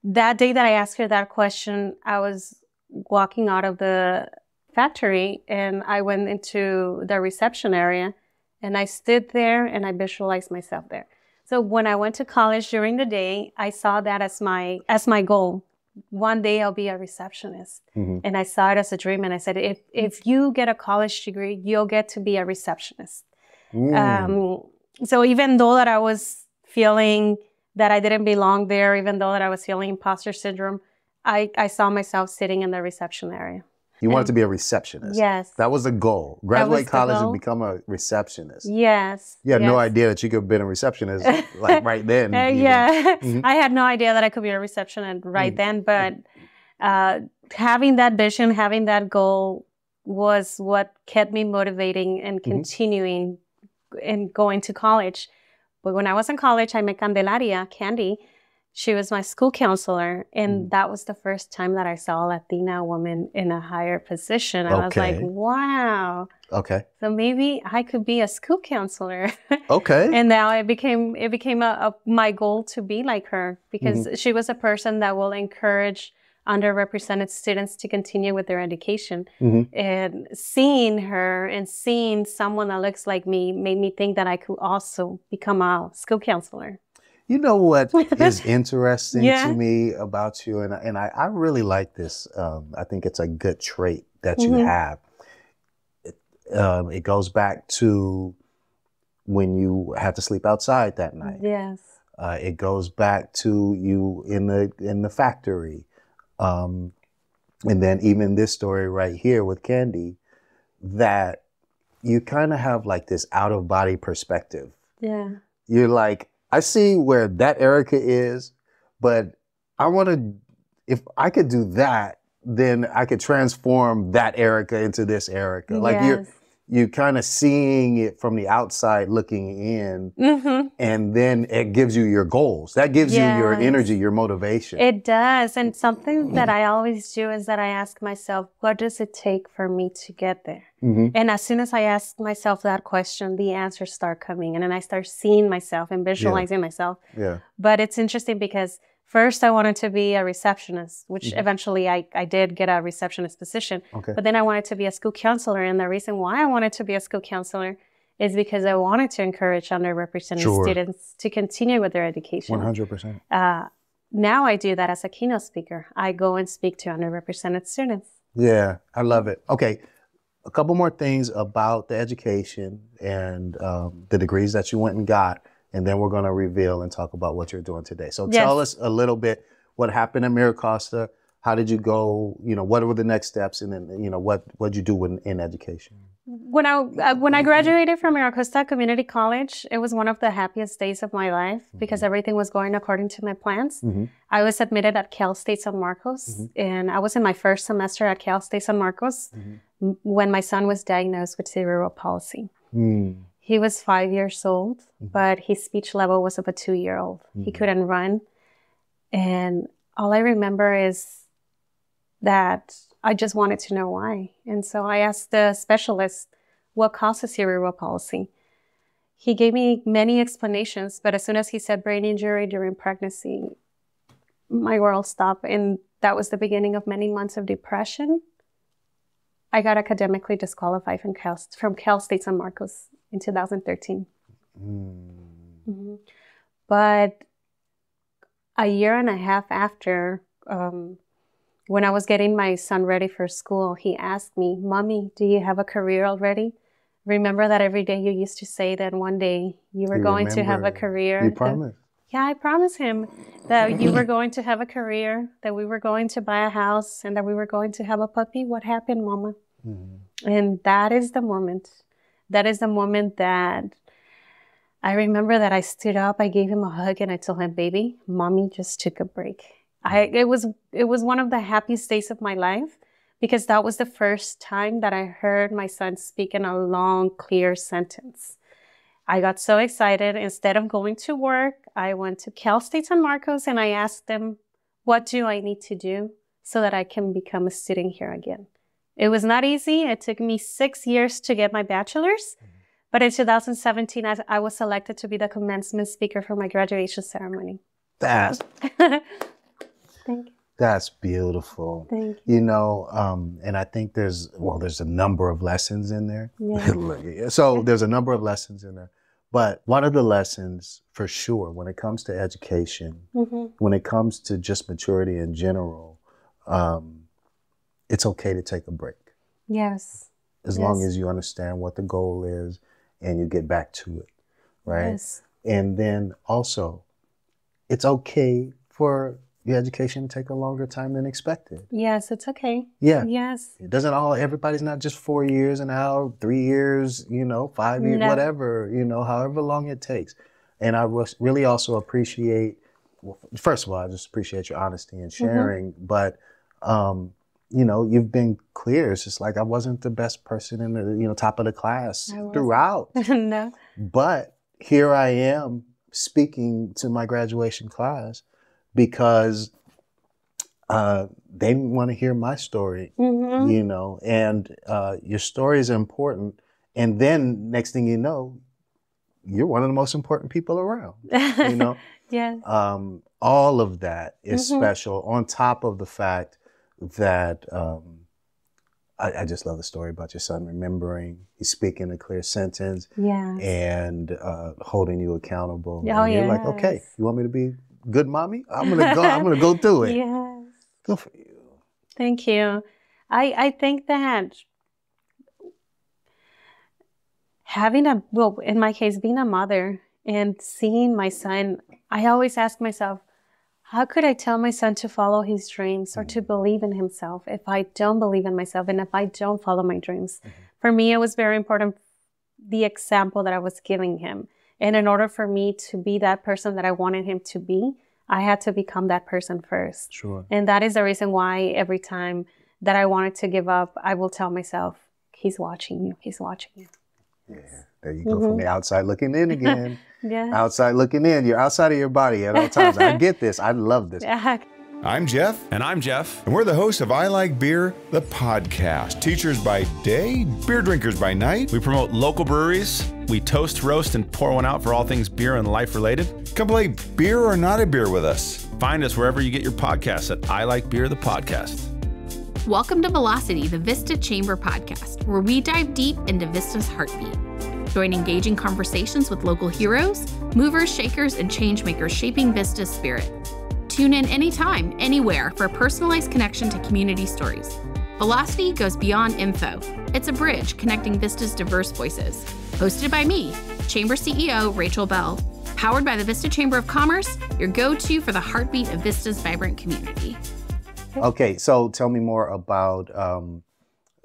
Speaker 1: that day that I asked her that question, I was walking out of the factory and I went into the reception area and I stood there and I visualized myself there. So when I went to college during the day, I saw that as my as my goal one day I'll be a receptionist. Mm-hmm. And I saw it as a dream. And I said, if, if you get a college degree, you'll get to be a receptionist.
Speaker 2: Mm.
Speaker 1: Um, so even though that I was feeling that I didn't belong there, even though that I was feeling imposter syndrome, I, I saw myself sitting in the reception area.
Speaker 2: You wanted to be a receptionist.
Speaker 1: Yes.
Speaker 2: That was the goal. Graduate college
Speaker 1: goal.
Speaker 2: and become a receptionist.
Speaker 1: yes.
Speaker 2: You had no idea that you could have been a receptionist like right *laughs* then.
Speaker 1: Uh, yeah,
Speaker 2: Mhm.
Speaker 1: I had no idea that I could be a receptionist right
Speaker 2: Mm.
Speaker 1: then, but uh, having that vision, having that goal was what kept me motivating and
Speaker 2: Mhm.
Speaker 1: continuing and going to college. But when I was in college, I met Candelaria, Candy. She was my school counselor, and
Speaker 2: Mm.
Speaker 1: that was the first time that I saw a Latina woman in a higher position. I was like, wow.
Speaker 2: Okay.
Speaker 1: So maybe I could be a school counselor.
Speaker 2: Okay. *laughs*
Speaker 1: and now it became it became a, a my goal to be like her because she was a person that will encourage underrepresented students to continue with their education
Speaker 2: Mhm.
Speaker 1: and seeing her and seeing someone that looks like me made me think that i could also become a school counselor
Speaker 2: You know what *laughs* is interesting
Speaker 1: Yeah.
Speaker 2: to me about you, and and I, I really like this. Um, I think it's a good trait that you
Speaker 1: Mhm.
Speaker 2: have. It, um, it goes back to when you had to sleep outside that night.
Speaker 1: yes
Speaker 2: Uh, it goes back to you in the in the factory, um, and then even this story right here with Candy, that you kind of have like this out of body perspective
Speaker 1: yeah
Speaker 2: you're like, I see where that Erica is, but I want to, if I could do that, then I could transform that Erica into this Erica. Like
Speaker 1: yes.
Speaker 2: you're kind of seeing it from the outside looking in,
Speaker 1: Mhm.
Speaker 2: and then it gives you your goals. That gives you your energy, your motivation.
Speaker 1: It does. And something that I always do is that I ask myself, what does it take for me to get there?
Speaker 2: Mhm.
Speaker 1: And as soon as I ask myself that question, the answers start coming. And then I start seeing myself and visualizing myself.
Speaker 2: Yeah.
Speaker 1: But it's interesting because first I wanted to be a receptionist, which
Speaker 2: Mhm.
Speaker 1: eventually I, I did get a receptionist position.
Speaker 2: Okay.
Speaker 1: But then I wanted to be a school counselor. And the reason why I wanted to be a school counselor is because I wanted to encourage underrepresented
Speaker 2: Sure.
Speaker 1: students to continue with their education.
Speaker 2: 100%.
Speaker 1: Uh, now I do that as a keynote speaker. I go and speak to underrepresented students.
Speaker 2: Yeah, I love it. Okay, a couple more things about the education and um, the degrees that you went and got, and then we're going to reveal and talk about what you're doing today. So
Speaker 1: Yes.
Speaker 2: tell us a little bit what happened at Miracosta. How did you go? You know, what were the next steps, and then you know what what did you do in, in education?
Speaker 1: When I uh, when I graduated from Miracosta Community College, it was one of the happiest days of my life because everything was going according to my plans.
Speaker 2: Mhm.
Speaker 1: I was admitted at Cal State San Marcos, and I was in my first semester at Cal State San Marcos m- when my son was diagnosed with cerebral palsy.
Speaker 2: Mm.
Speaker 1: He was five years old, mm-hmm. but his speech level was of a two year old. He mm-hmm. couldn't run. And all I remember is that I just wanted to know why. And so I asked the specialist, what causes cerebral palsy? He gave me many explanations, but as soon as he said brain injury during pregnancy, my world stopped. And that was the beginning of many months of depression. I got academically disqualified from Cal, from Cal State San Marcos in 2013.
Speaker 2: Mm.
Speaker 1: Mhm. But a year and a half after, um, when I was getting my son ready for school, he asked me, Mommy, do you have a career already? Remember that every day you used to say that one day you were
Speaker 2: You
Speaker 1: going to have a career.
Speaker 2: You
Speaker 1: that-
Speaker 2: promised.
Speaker 1: yeah, I promised him that you were going to have a career, that we were going to buy a house, and that we were going to have a puppy. What happened, Mama?
Speaker 2: Mhm.
Speaker 1: And that is the moment. That is the moment that I remember that I stood up, I gave him a hug, and I told him, "Baby, mommy just took a break." I mm. it was it was one of the happiest days of my life because that was the first time that I heard my son speak in a long, clear sentence. I got so excited. Instead of going to work, I went to Cal State San Marcos and I asked them, "What do I need to do so that I can become a student here again?" It was not easy. It took me six years to get my bachelor's. But in 2017, I, I was selected to be the commencement speaker for my graduation ceremony.
Speaker 2: That's *laughs*
Speaker 1: Thank you.
Speaker 2: that's beautiful.
Speaker 1: Thank you.
Speaker 2: You know, um, and I think there's well, there's a number of lessons in there.
Speaker 1: Yeah. *laughs*
Speaker 2: So there's a number of lessons in there, but one of the lessons for sure when it comes to education,
Speaker 1: hmm
Speaker 2: when it comes to just maturity in general, um, it's okay to take a break
Speaker 1: Yes.
Speaker 2: as long as you understand what the goal is and you get back to it, right?
Speaker 1: Yes.
Speaker 2: And then also, it's okay for your education to take a longer time than expected.
Speaker 1: Yes, it's okay.
Speaker 2: Yeah.
Speaker 1: Yes.
Speaker 2: It doesn't all, everybody's not just four years and out, three years, you know, five years,
Speaker 1: No.
Speaker 2: whatever, you know, however long it takes. And I was really also appreciate, well, first of all, I just appreciate your honesty and
Speaker 1: Mm-hmm.
Speaker 2: sharing, but, um, you know, you've been clear. It's just like I wasn't the best person in the, you know, top of the class throughout. *laughs*
Speaker 1: no.
Speaker 2: But here I am speaking to my graduation class because uh, they want to hear my story,
Speaker 1: hmm
Speaker 2: you know, and uh, your story is important. And then next thing you know, you're one of the most important people around, you know. *laughs*
Speaker 1: yes.
Speaker 2: um, all of that is
Speaker 1: Mhm.
Speaker 2: special on top of the fact that um, I, I just love the story about your son remembering, he's speaking a clear sentence
Speaker 1: Yes.
Speaker 2: and uh, holding you accountable.
Speaker 1: Oh,
Speaker 2: and you're like, okay, you want me to be good mommy? I'm gonna go. I'm gonna go *laughs* through it.
Speaker 1: Yes.
Speaker 2: Good for you.
Speaker 1: Thank you. I I think that having a well, in my case, being a mother and seeing my son, I always ask myself, how could I tell my son to follow his dreams or to mm-hmm. believe in himself if I don't believe in myself and if I don't follow my dreams? Mm-hmm. For me, it was very important the example that I was giving him. And in order for me to be that person that I wanted him to be, I had to become that person first.
Speaker 2: Sure.
Speaker 1: And that is the reason why every time that I wanted to give up, I will tell myself, He's watching you. He's watching you.
Speaker 2: Yeah. There you go from mm-hmm. the outside looking in again. *laughs*
Speaker 1: Yeah.
Speaker 2: outside looking in. You're outside of your body at all times. I *laughs* get this. I love this.
Speaker 1: Yeah.
Speaker 6: I'm Jeff,
Speaker 5: And I'm Jeff.
Speaker 6: and we're the hosts of I Like Beer, the podcast. Teachers by day, beer drinkers by night.
Speaker 5: We promote local breweries. We toast, roast, and pour one out for all things beer and life related.
Speaker 6: Come play beer or not a beer with us.
Speaker 5: Find us wherever you get your podcasts at I Like Beer, the podcast.
Speaker 7: Welcome to Velocity, the Vista Chamber podcast, where we dive deep into Vista's heartbeat. Join engaging conversations with local heroes, movers, shakers, and changemakers shaping Vista's spirit. Tune in anytime, anywhere for a personalized connection to community stories. Velocity goes beyond info. It's a bridge connecting Vista's diverse voices. Hosted by me, Chamber CEO Rachel Bell. Powered by the Vista Chamber of Commerce, your go to for the heartbeat of Vista's vibrant community.
Speaker 2: Okay, so tell me more about um,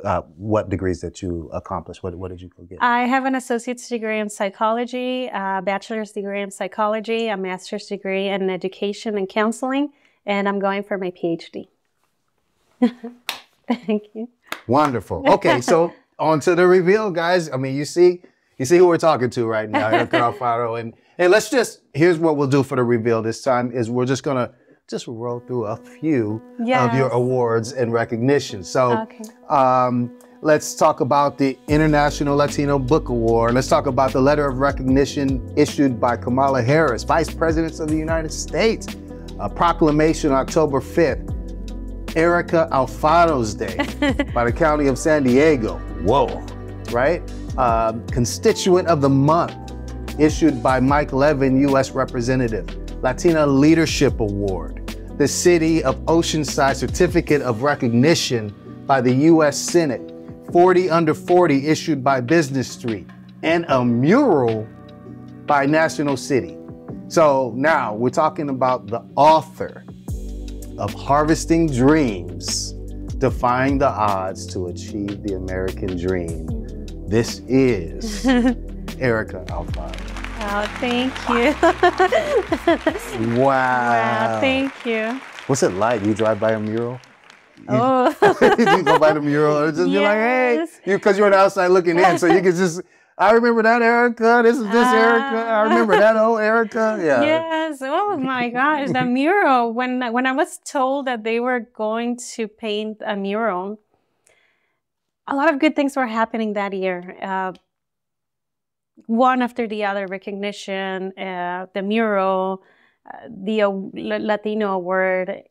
Speaker 2: uh, what degrees that you accomplished. What, what did you go get?
Speaker 1: I have an associate's degree in psychology, a bachelor's degree in psychology, a master's degree in education and counseling, and I'm going for my PhD. *laughs* Thank you.
Speaker 2: Wonderful. *laughs* Okay, so on to the reveal, guys. I mean, you see, you see who we're talking to right now, Erica *laughs* Alfaro. And hey, let's just here's what we'll do for the reveal this time is we're just gonna just roll through a few of your awards and recognition. So
Speaker 1: Okay.
Speaker 2: um, let's talk about the International Latino Book Award. Let's talk about the letter of recognition issued by Kamala Harris, Vice President of the United States. A proclamation October 5th. Erica Alfaro's Day *laughs* by the County of San Diego. Whoa, right? Um, Constituent of the Month issued by Mike Levin, U.S. Representative. Latina Leadership Award. The City of Oceanside Certificate of Recognition by the U.S. Senate. 40 Under 40 issued by Business Street. And a mural by National City. So now we're talking about the author of Harvesting Dreams, defying the odds to achieve the American dream. This is *laughs* Erica Alfaro.
Speaker 1: Oh, thank you. *laughs*
Speaker 2: Wow.
Speaker 1: wow, thank you.
Speaker 2: What's it like? You drive by a mural?
Speaker 1: Oh, *laughs* *laughs*
Speaker 2: you go by the mural and just be like, hey, because you, are on the outside looking in, so you can just. I remember that Erica. This is this Erica. I remember that old Erica. Yeah.
Speaker 1: yes. Oh my gosh, the mural. When when I was told that they were going to paint a mural, a lot of good things were happening that year. Uh, one after the other, recognition, uh, the mural, uh, the uh, Latino award.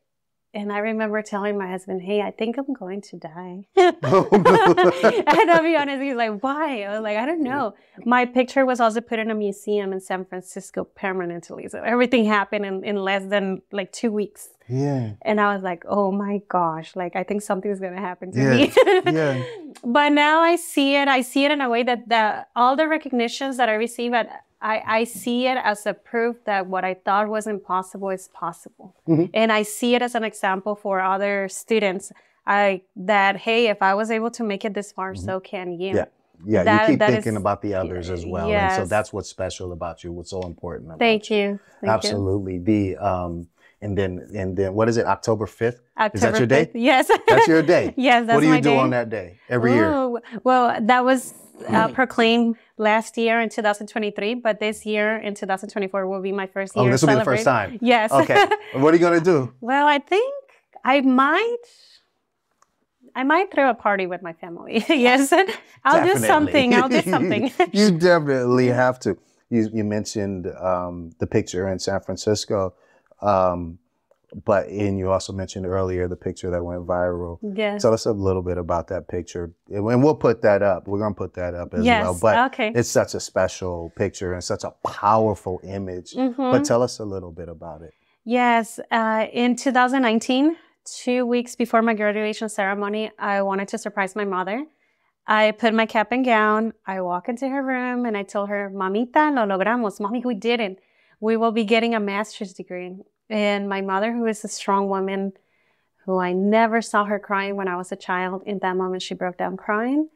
Speaker 1: And I remember telling my husband, "Hey, I think I'm going to die." *laughs* and I'll be honest, he's like, "Why?" I was like, "I don't know." My picture was also put in a museum in San Francisco permanently, so everything happened in, in less than like two weeks.
Speaker 2: Yeah.
Speaker 1: And I was like, "Oh my gosh!" Like I think something's gonna happen to
Speaker 2: Yeah,
Speaker 1: me. *laughs*
Speaker 2: yeah.
Speaker 1: but now I see it. I see it in a way that the all the recognitions that I receive at I, I see it as a proof that what I thought was impossible is possible.
Speaker 2: Mm-hmm.
Speaker 1: And I see it as an example for other students. I that hey, if I was able to make it this far, so can you.
Speaker 2: Mm-hmm. Yeah. Yeah,
Speaker 1: That-
Speaker 2: you keep thinking
Speaker 1: is-
Speaker 2: about the others as well. And so that's what's special about you, what's so important about
Speaker 1: Thank you. Thank you.
Speaker 2: Absolutely. The um and then and then what is it, October fifth?
Speaker 1: October
Speaker 2: Is that your day?
Speaker 1: 5th. Yes.
Speaker 2: That's your day. *laughs*
Speaker 1: yes, that's
Speaker 2: what do you
Speaker 1: my
Speaker 2: do
Speaker 1: day.
Speaker 2: on that day every year?
Speaker 1: Oh, Well, that was uh, proclaimed last year in 2023, but this year in 2024 will be my first year.
Speaker 2: Oh, this will be the first time.
Speaker 1: Yes.
Speaker 2: Okay. *laughs* what are you gonna do?
Speaker 1: well, I think I might. I might throw a party with my family. *laughs* yes, I'll do something. I'll do something.
Speaker 2: you definitely have to. You, you mentioned um, the picture in San Francisco, um, but and you also mentioned earlier the picture that went viral.
Speaker 1: yes.
Speaker 2: Tell us a little bit about that picture, and we'll put that up. We're gonna put that up as
Speaker 1: yes.
Speaker 2: well. But
Speaker 1: okay.
Speaker 2: it's such a special picture and such a powerful image.
Speaker 1: Mhm.
Speaker 2: But tell us a little bit about it.
Speaker 1: Yes, uh, in 2019, two weeks before my graduation ceremony, I wanted to surprise my mother. I put my cap and gown. I walk into her room and I told her, Mamita, lo logramos. Mommy, we did it. We will be getting a master's degree. And my mother, who is a strong woman, who I never saw her crying when I was a child, in that moment she broke down crying.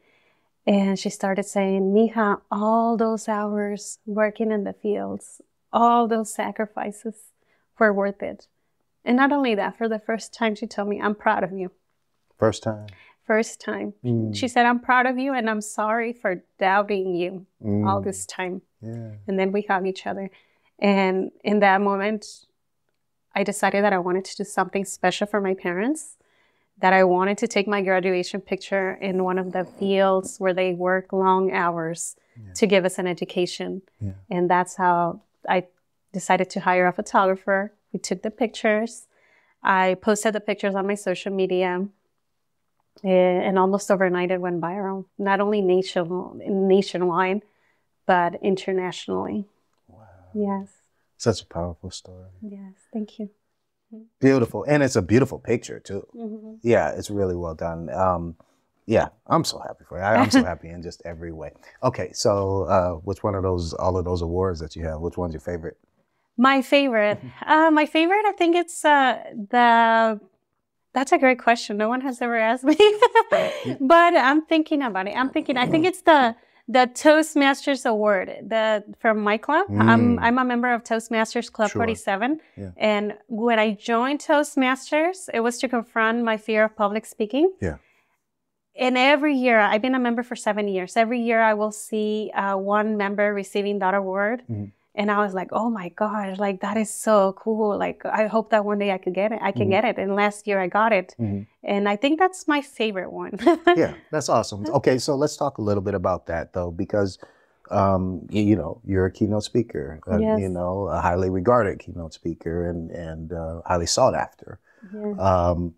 Speaker 1: And she started saying, Mija, all those hours working in the fields, all those sacrifices were worth it. And not only that, for the first time, she told me, I'm proud of you.
Speaker 2: First time.
Speaker 1: First time.
Speaker 2: Mm,
Speaker 1: She said, I'm proud of you and I'm sorry for doubting you all
Speaker 2: mm,
Speaker 1: this time.
Speaker 2: Yeah.
Speaker 1: And then we hugged each other. And in that moment, I decided that I wanted to do something special for my parents, that I wanted to take my graduation picture in one of the fields where they work long hours to give us an education.
Speaker 2: Yeah.
Speaker 1: And that's how I decided to hire a photographer. We took the pictures. I posted the pictures on my social media. Eh, And almost overnight, it went viral, not only nation, nationwide, but internationally. Yes,
Speaker 2: Such a powerful story.
Speaker 1: yes, thank you.
Speaker 2: Beautiful. And it's a beautiful picture too.
Speaker 1: Mhm.
Speaker 2: Yeah, it's really well done. Um, yeah, I'm so happy for you. I, I'm so *laughs* happy in just every way. Okay, so uh, which one of those, all of those awards that you have, which one's your favorite?
Speaker 1: My favorite, uh, my favorite, I think it's uh, the. That's a great question. No one has ever asked me, *laughs* but I'm thinking about it. I'm thinking. I think it's the the Toastmasters Award, the from my club. I'm
Speaker 2: Mm.
Speaker 1: I'm a member of Toastmasters Club
Speaker 2: Sure.
Speaker 1: 47,
Speaker 2: Yeah.
Speaker 1: and when I joined Toastmasters, it was to confront my fear of public speaking.
Speaker 2: Yeah.
Speaker 1: And every year, I've been a member for seven years. Every year, I will see uh, one member receiving that award.
Speaker 2: Mhm.
Speaker 1: And I was like, oh my gosh, like that is so cool. Like, I hope that one day I could get it. I can
Speaker 2: Mhm.
Speaker 1: get it. And last year, I got it.
Speaker 2: Mhm.
Speaker 1: And I think that's my favorite one.
Speaker 2: yeah, that's awesome. *laughs* Okay, so let's talk a little bit about that though, because um, you, you know you're a keynote speaker, uh,
Speaker 1: Yes.
Speaker 2: you know, a highly regarded keynote speaker and and uh, highly sought after.
Speaker 1: Yeah.
Speaker 2: um,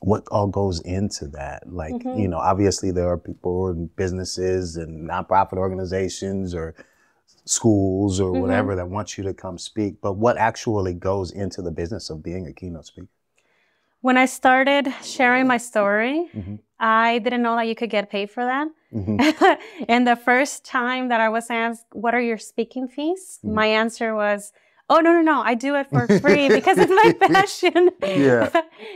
Speaker 2: what all goes into that? Like,
Speaker 1: Mhm.
Speaker 2: you know, obviously there are people and businesses and nonprofit organizations or schools or
Speaker 1: Mhm.
Speaker 2: whatever that want you to come speak, but what actually goes into the business of being a keynote speaker?
Speaker 1: When I started sharing my story,
Speaker 2: Mhm.
Speaker 1: I didn't know that you could get paid for that.
Speaker 2: Mhm. *laughs*
Speaker 1: and the first time that I was asked, What are your speaking fees?
Speaker 2: Mhm.
Speaker 1: My answer was, Oh, no, no, no, I do it for *laughs* free because it's my *laughs* passion.
Speaker 2: Yeah,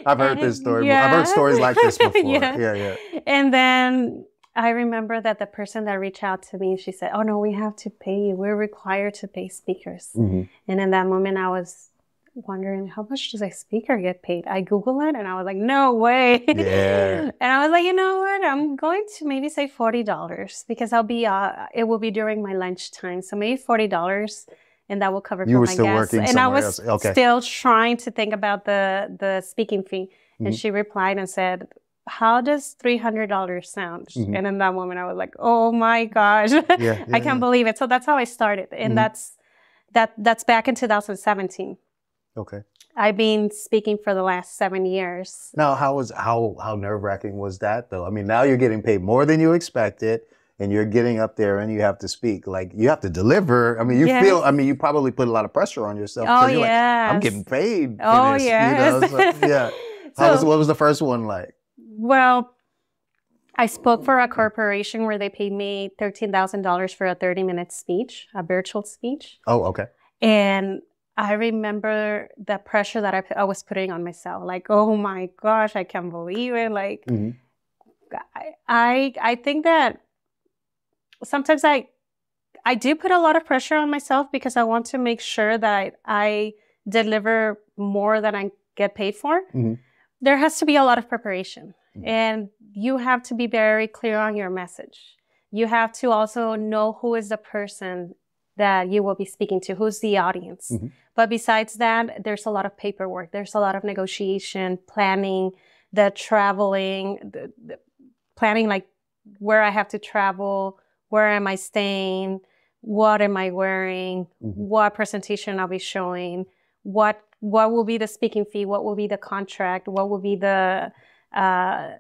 Speaker 2: I've heard
Speaker 1: And-
Speaker 2: this story. before. I've heard stories like this before.
Speaker 1: Yeah.
Speaker 2: yeah, yeah.
Speaker 1: And then I remember that the person that reached out to me, she said, Oh, no, we have to pay you. We're required to pay speakers.
Speaker 2: Mhm.
Speaker 1: And in that moment, I was wondering, How much does a speaker get paid? I Google it and I was like, No way.
Speaker 2: Yeah. *laughs*
Speaker 1: and I was like, You know what? I'm going to maybe say $40 because I'll be, uh, it will be during my lunchtime. So maybe $40 and that will cover
Speaker 2: You
Speaker 1: for
Speaker 2: were
Speaker 1: my
Speaker 2: still
Speaker 1: gas.
Speaker 2: working
Speaker 1: and I was.
Speaker 2: Okay.
Speaker 1: still trying to think about the the speaking fee. And
Speaker 2: Mhm.
Speaker 1: she replied and said, "How does three hundred dollars sound?"
Speaker 2: Mhm.
Speaker 1: And in that moment, I was like, "Oh my gosh, *laughs*
Speaker 2: Yeah,
Speaker 1: I can't
Speaker 2: yeah.
Speaker 1: believe it." So that's how I started, and
Speaker 2: Mhm.
Speaker 1: that's that that's back in 2017.
Speaker 2: Okay.
Speaker 1: I've been speaking for the last seven years.
Speaker 2: Now, how was how how nerve wracking was that though? I mean, now you're getting paid more than you expected, and you're getting up there and you have to speak. Like you have to deliver. I mean, you
Speaker 1: Yes.
Speaker 2: feel. I mean, you probably put a lot of pressure on yourself.
Speaker 1: Oh
Speaker 2: you're like, I'm getting paid. For
Speaker 1: Oh
Speaker 2: this,
Speaker 1: yes.
Speaker 2: You know? so, yeah. *laughs* How was what was the first one like?
Speaker 1: Well, I spoke for a corporation where they paid me $13,000 for a 30 minute speech, a virtual speech.
Speaker 2: Oh, okay.
Speaker 1: And I remember the pressure that I, I was putting on myself. Like, oh my gosh, I can't believe it. Like, mm-hmm. I, I, I think that sometimes I, I do put a lot of pressure on myself because I want to make sure that I deliver more than I get paid for. Mm-hmm. There has to be a lot of preparation. Mm-hmm. And you have to be very clear on your message. You have to also know who is the person that you will be speaking to, who's the audience. Mm-hmm. But besides that, there's a lot of paperwork, there's a lot of negotiation, planning, the traveling, the, the planning like where I have to travel, where am I staying, what am I wearing, mm-hmm. what presentation I'll be showing, what what will be the speaking fee, what will be the contract, what will be the uh,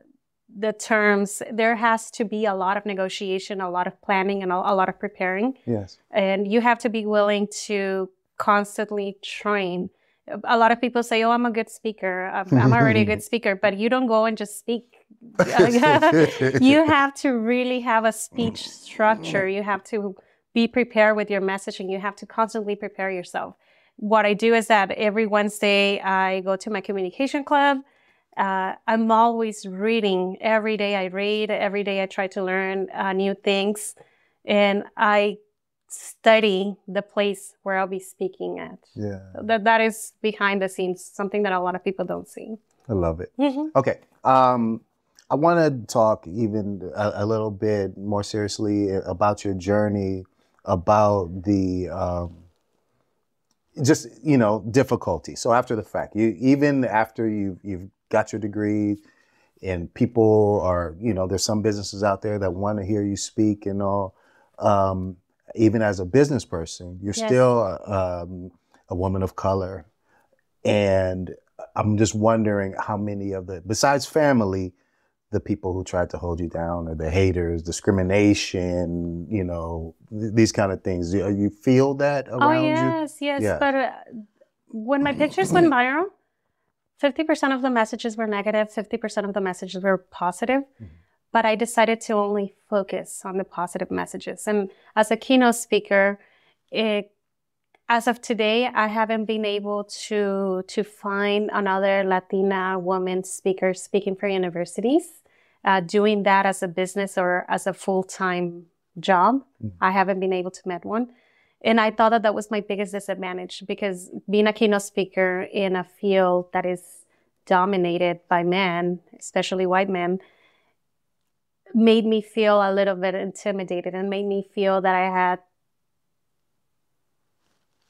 Speaker 1: the terms, there has to be a lot of negotiation, a lot of planning, and a, a lot of preparing.
Speaker 2: Yes.
Speaker 1: And you have to be willing to constantly train. A lot of people say, "Oh, I'm a good speaker. I'm, I'm already a good *laughs* speaker," but you don't go and just speak. *laughs* you have to really have a speech structure. You have to be prepared with your messaging. You have to constantly prepare yourself. What I do is that every Wednesday I go to my communication club uh, I'm always reading. Every day I read. Every day I try to learn uh, new things, and I study the place where I'll be speaking at.
Speaker 2: Yeah,
Speaker 1: that that is behind the scenes, something that a lot of people don't see.
Speaker 2: I love it. Mm-hmm. Okay, um, I want to talk even a, a, little bit more seriously about your journey, about the. Um, just you know difficulty so after the fact you even after you've you've got your degree and people are, you know, there's some businesses out there that want to hear you speak and all. Um, even as a business person, you're yes. still a, um, a woman of color. And I'm just wondering how many of the, besides family, the people who tried to hold you down or the haters, discrimination, you know, th- these kind of things. You, you feel that oh, around
Speaker 1: you? Oh, yes,
Speaker 2: you?
Speaker 1: yes. Yeah. But uh, when my pictures went *clears throat* viral, 50% of the messages were negative, 50% of the messages were positive. Mm-hmm. But I decided to only focus on the positive messages. And as a keynote speaker, it, as of today, I haven't been able to, to find another Latina woman speaker speaking for universities, uh, doing that as a business or as a full time job. Mm-hmm. I haven't been able to met one. And I thought that that was my biggest disadvantage because being a keynote speaker in a field that is dominated by men, especially white men, made me feel a little bit intimidated and made me feel that I had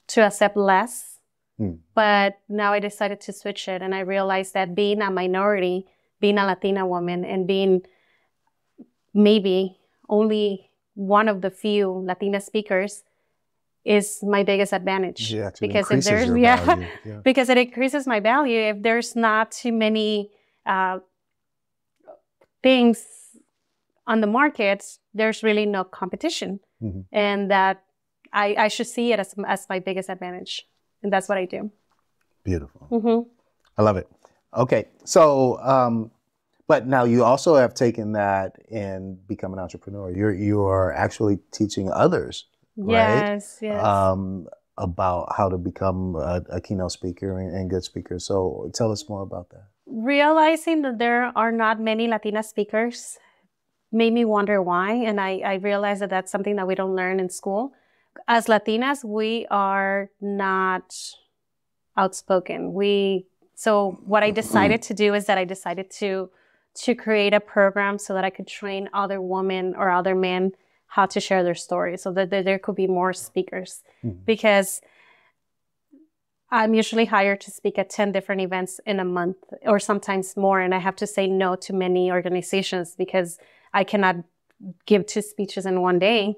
Speaker 1: to accept less. Mm. But now I decided to switch it and I realized that being a minority, being a Latina woman, and being maybe only one of the few Latina speakers is my biggest advantage.
Speaker 2: Yeah,
Speaker 1: because
Speaker 2: if
Speaker 1: there's yeah, *laughs* yeah, because it increases my value if there's not too many uh, things on the market there's really no competition. Mm-hmm. and that I, I should see it as, as my biggest advantage. And that's what i do.
Speaker 2: Beautiful. Mm-hmm. i love it okay so um, but now you also have taken that and become an entrepreneur you're you are actually teaching others
Speaker 1: Yes,
Speaker 2: right? yes. Um, about how to become a, a keynote speaker and, and, good speaker. So tell us more about that.
Speaker 1: Realizing that there are not many Latina speakers made me wonder why. And I, I realized that that's something that we don't learn in school. As Latinas, we are not outspoken. We so what I decided to do is that I decided to to create a program so that I could train other women or other men how to share their story so that there could be more speakers mm-hmm. because I'm usually hired to speak at 10 different events in a month or sometimes more. And I have to say no to many organizations because I cannot give two speeches in one day.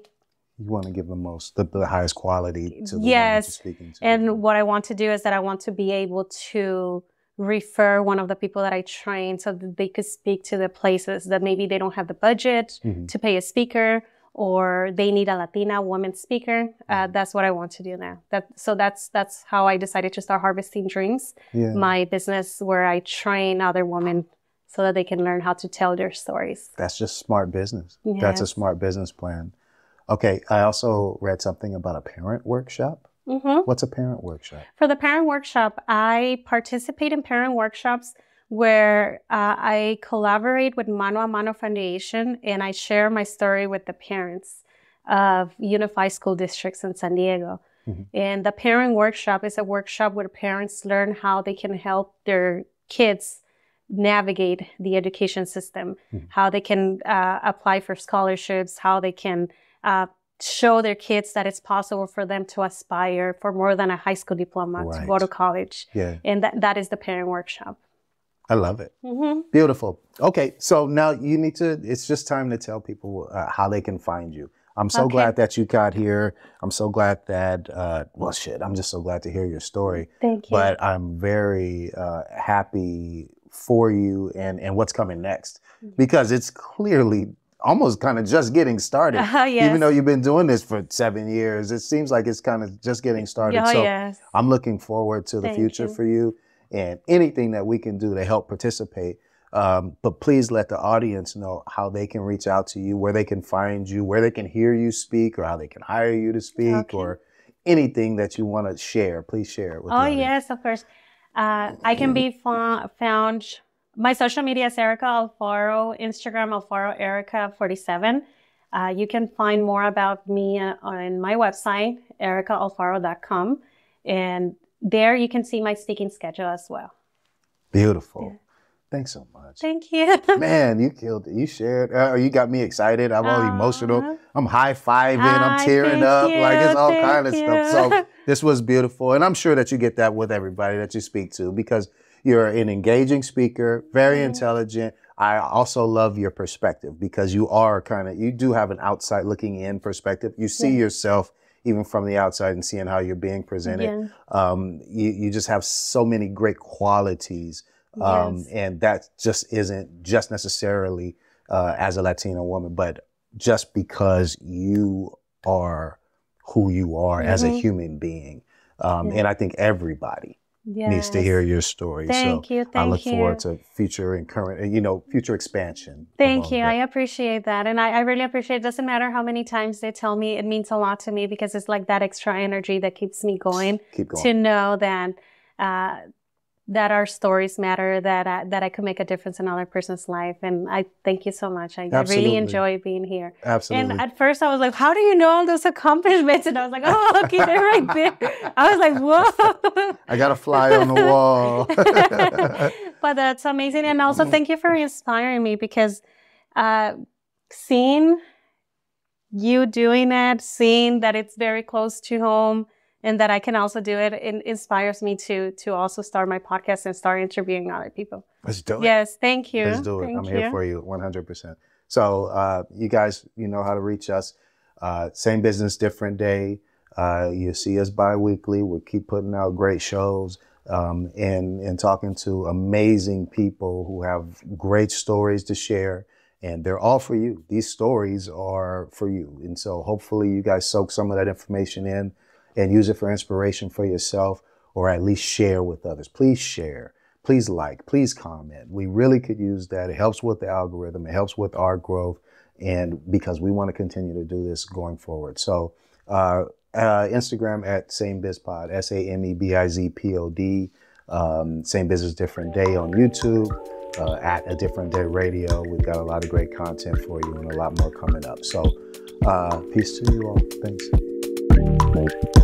Speaker 2: You want to give the most, the, the highest quality to the
Speaker 1: yes.
Speaker 2: you're speaking to.
Speaker 1: And what I want to do is that I want to be able to refer one of the people that I train so that they could speak to the places that maybe they don't have the budget mm-hmm. to pay a speaker or they need a Latina woman speaker. Uh, mm-hmm. that's what I want to do now. That so that's that's how I decided to start harvesting dreams, yeah. my business where I train other women so that they can learn how to tell their stories.
Speaker 2: That's just smart business. Yes. That's a smart business plan. Okay, I also read something about a parent workshop. Mm-hmm. What's a parent workshop?
Speaker 1: For the parent workshop, I participate in parent workshops where uh, I collaborate with Mano a Mano Foundation and I share my story with the parents of Unified School Districts in San Diego. Mm-hmm. And the parent workshop is a workshop where parents learn how they can help their kids navigate the education system, mm-hmm. how they can uh, apply for scholarships, how they can uh, show their kids that it's possible for them to aspire for more than a high school diploma right. to go to college. Yeah. And that, that is the parent workshop.
Speaker 2: I love it. Mm-hmm. Beautiful. Okay, so now you need to, it's just time to tell people uh, how they can find you. I'm so okay. glad that you got here. I'm so glad that, uh, well, shit, I'm just so glad to hear your story.
Speaker 1: Thank you.
Speaker 2: But I'm very uh, happy for you and, and what's coming next mm-hmm. because it's clearly almost kind of just getting started. Uh, yes. Even though you've been doing this for seven years, it seems like it's kind of just getting started. Oh, so yes. I'm looking forward to the Thank future you. for you and anything that we can do to help participate. Um, but please let the audience know how they can reach out to you, where they can find you, where they can hear you speak, or how they can hire you to speak, okay. or anything that you want to share. Please share it with
Speaker 1: Oh, yes, of course. Uh, I can be found. My social media is Erica Alfaro, Instagram Alfaro Erica 47. Uh, you can find more about me uh, on my website, ericaalfaro.com. And there you can see my speaking schedule as well.
Speaker 2: Beautiful. Yeah. Thanks so much.
Speaker 1: Thank you. *laughs*
Speaker 2: Man, you killed it. You shared. Uh, you got me excited. I'm all emotional. I'm high fiving. I'm tearing up. You. Like it's all thank kind of you. stuff. So *laughs* this was beautiful, and I'm sure that you get that with everybody that you speak to because you're an engaging speaker, very mm. intelligent. I also love your perspective because you are kind of you do have an outside looking in perspective. You see yeah. yourself even from the outside and seeing how you're being presented. Yeah. Um, you, you just have so many great qualities um, yes. And that just isn't just necessarily uh, as a Latino woman, but just because you are who you are mm-hmm. as a mm-hmm. human being. Um, yeah. And I think everybody yes. needs to hear your story.
Speaker 1: Thank
Speaker 2: so
Speaker 1: you. Thank
Speaker 2: I look
Speaker 1: you.
Speaker 2: forward to future and current, you know, future expansion.
Speaker 1: Thank you. I appreciate that. And I, I, really appreciate it. Doesn't matter how many times they tell me, it means a lot to me because it's like that extra energy that keeps me going.
Speaker 2: Keep going.
Speaker 1: To know that uh, that our stories matter, that I, that I could make a difference in another person's life. And I thank you so much. I, I, really enjoy being here.
Speaker 2: Absolutely.
Speaker 1: And at first I was like, how do you know all those accomplishments? And I was like, oh, okay, they're right there. I was like, whoa. *laughs*
Speaker 2: I got a fly on the wall. *laughs*
Speaker 1: but that's amazing. And also thank you for inspiring me because uh, seeing you doing it, seeing that it's very close to home, and that I can also do it, it inspires me to to also start my podcast and start interviewing other people.
Speaker 2: Let's do it.
Speaker 1: Yes, thank you.
Speaker 2: Let's do it.
Speaker 1: Thank
Speaker 2: I'm you. here for you 100%. So uh, you guys, you know how to reach us. Uh, same business, different day. Uh, you see us bi-weekly. We keep putting out great shows um, and, and talking to amazing people who have great stories to share. And they're all for you. These stories are for you. And so hopefully you guys soak some of that information in and use it for inspiration for yourself or at least share with others. Please share. Please like, please comment. We really could use that. It helps with the algorithm. It helps with our growth. And because we want to continue to do this going forward. So, uh, uh, Instagram at SameBizPod, S-A-M-E-B-I-Z-P-O-D. Um, same Business Different Day on YouTube, uh, at A Different Day Radio. We've got a lot of great content for you and a lot more coming up. So, uh, peace to you all. Thanks. Bye.